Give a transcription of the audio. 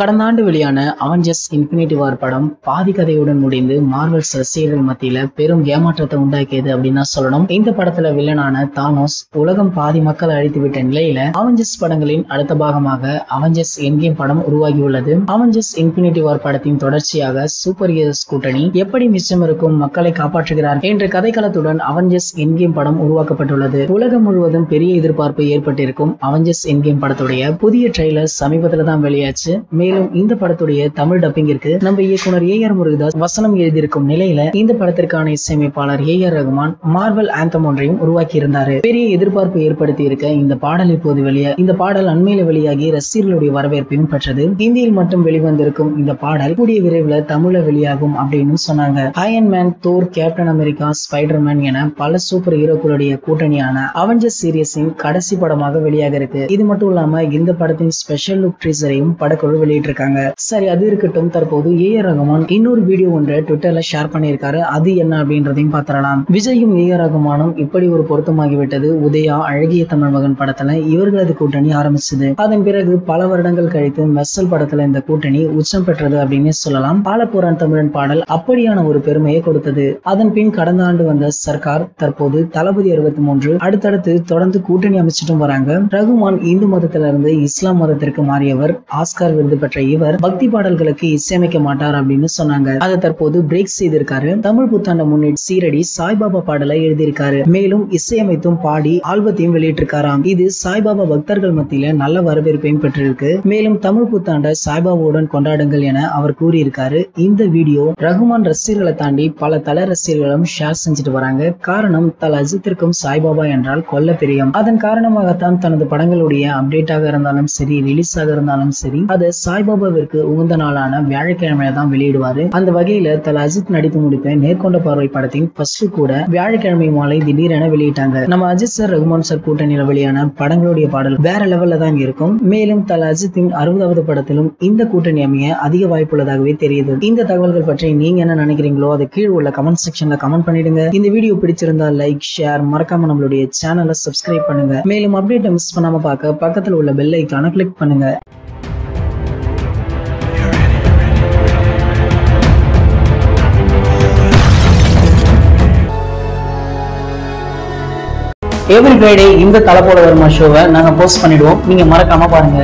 கடந்த ஆண்டு வெளியான அவெஞ்சர்ஸ் இன்ஃபினிட்டி வார் படம் பாதி கதையுடன் முடிந்து மார்வல்ஸ் ரசிகர்கள் மத்தியில பெரும் ஏமாற்றத்தை உண்டாக்கியது அப்படின்னு சொல்லணும். இந்த படத்துல வில்லனான தானோஸ் உலகம் பாதி மக்கள் அழித்து விட்ட நிலையில அவெஞ்சர்ஸ் படங்களின் அடுத்த பாகமாக அவெஞ்சர்ஸ் என்கேம் படம் உருவாகியுள்ளது அவெஞ்சர்ஸ் இன்ஃபினிட்டி வார் படத்தின் தொடர்ச்சியாக சூப்பர் ஹீரோஸ் கூட்டணி எப்படி மிச்சம் இருக்கும் மக்களை காப்பாற்றுகிறார் என்ற கதைக்களத்துடன் அவெஞ்சர்ஸ் என்கேம் படம் உருவாக்கப்பட்டுள்ளது. உலகம் முழுவதும் பெரிய எதிர்பார்ப்பு ஏற்பட்டிருக்கும் அவெஞ்சர்ஸ் என்கேம் படத்துடைய புதிய ட்ரெய்லர் சமீபத்துல தான் வெளியாச்சு. மேலும் இந்த படத்துடைய தமிழ் டப்பிங்கிற்கு நம்ம இயக்குனர் ஏ ஆர் முருகதாஸ் வசனம் எழுதியிருக்கும் நிலையில இந்த படத்திற்கான இசையமைப்பாளர் A R Rahman Marvel anthem ஒன்றையும் உருவாக்கி இருந்தாரு பெரிய எதிர்பார்ப்பு ஏற்படுத்தி இருக்க இந்த பாடல் இப்போது வெளியே இந்த பாடல் அண்மையில வெளியாகி ரசிகர்களுடைய வரவேற்பையும் பெற்றது. இந்தியில் மட்டும் வெளிவந்திருக்கும் இந்த பாடல் கூடிய விரைவில் தமிழ்ல வெளியாகும் அப்படின்னு சொன்னாங்க. Iron Man Thor Captain America Spiderman என பல சூப்பர் ஹீரோக்களுடைய கூட்டணியான அவெஞ்சர்ஸ் சீரியஸின் கடைசி படமாக வெளியாக இருக்கு. இது மட்டும் இல்லாம இந்த படத்தின் ஸ்பெஷல் லுக் ட்ரீசரையும் படக்குழு வெளியிட்டு சொல்லிட்டு இருக்காங்க சரி அது இருக்கட்டும். தற்போது ஏ ஆர் ரகுமான் இன்னொரு வீடியோ ஒன்றை ட்விட்டர்ல ஷேர் பண்ணியிருக்காரு. அது என்ன அப்படின்றதையும் பார்த்துடலாம். விஜயும் ஏ ஆர் ரகுமானும் இப்படி ஒரு பொருத்தமாகிவிட்டது. உதயா அழகிய தமிழ் மகன் படத்துல இவர்களது கூட்டணி ஆரம்பிச்சது. அதன் பிறகு பல வருடங்கள் கழித்து மெர்சல் படத்துல இந்த கூட்டணி உச்சம் பெற்றது அப்படின்னு சொல்லலாம். பாலப்புரான் தமிழன் பாடல் அப்படியான ஒரு பெருமையை கொடுத்தது. அதன் பின் கடந்த ஆண்டு வந்த சர்க்கார் தற்போது தளபதி அறுபத்தி மூன்று அடுத்தடுத்து தொடர்ந்து கூட்டணி அமைச்சிட்டும் வராங்க. ரகுமான் இந்து மதத்திலிருந்து இஸ்லாம் மதத்திற்கு மாறியவர். ஆஸ்கார் விருது பெற்ற இவர் பக்தி பாடல்களுக்கு இசையமைக்க மாட்டார் அப்படின்னு சொன்னாங்க. அதை தற்போது பிரேக் செய்திருக்காரு. தமிழ் புத்தாண்டை முன்னிட்டு சீரடி சாய்பாபா பாடலை எழுதியிருக்காரு. மேலும் இசையமைத்தும் பாடி ஆல்பத்தையும் வெளியிட்டிருக்காராம். இது சாய்பாபா பக்தர்கள் மத்தியில நல்ல வரவேற்பையும் பெற்றிருக்கு. மேலும் தமிழ் புத்தாண்டை சாய்பாபாவுடன் கொண்டாடுங்கள் என அவர் கூறியிருக்காரு. இந்த வீடியோ ரகுமான் ரசிகர்களை தாண்டி பல தல ரசிகர்களும் ஷேர் செஞ்சுட்டு வராங்க. காரணம் தல அஜித்திற்கும் சாய்பாபா என்றால் கொல்ல பிரியம். அதன் காரணமாகத்தான் தனது படங்களுடைய அப்டேட்டாக இருந்தாலும் சரி ரிலீஸ் ஆக இருந்தாலும் சரி அதை சாய்பாபாவிற்கு உகந்த நாளான வியாழக்கிழமையில தான் வெளியிடுவாரு. அந்த வகையில தல அஜித் நடித்து முடித்த நேர்கொண்ட பார்வை படத்தின் ஃபர்ஸ்ட் கூட வியாழக்கிழமை மாலை திடீரென வெளியிட்டாங்க. நம்ம அஜித் சார் ரகுமான் சார் கூட்டணியில வெளியான படங்களுடைய பாடல் வேற லெவல்ல தான் இருக்கும். மேலும் தல அஜித்தின் அறுபதாவது படத்திலும் இந்த கூட்டணி அமைய அதிக வாய்ப்புள்ளதாகவே தெரியுது. இந்த தகவல்கள் பற்றி நீங்க என்ன நினைக்கிறீங்களோ அதை கீழ் உள்ள கமெண்ட் செக்ஷன்ல கமெண்ட் பண்ணிடுங்க. இந்த வீடியோ பிடிச்சிருந்தா லைக் ஷேர் மறக்காம நம்மளுடைய சேனலை சப்ஸ்கிரைப் பண்ணுங்க. மேலும் அப்டேட்டை மிஸ் பண்ணாம பார்க்க பக்கத்தில் உள்ள பெல் ஐக்கான கிளிக் பண்ணுங்க. எவ்ரி ஃப்ரைடே இந்த தலைப்போட வருமா ஷோவை நாங்க போஸ்ட் பண்ணிடுவோம். நீங்க மறக்காம பாருங்க.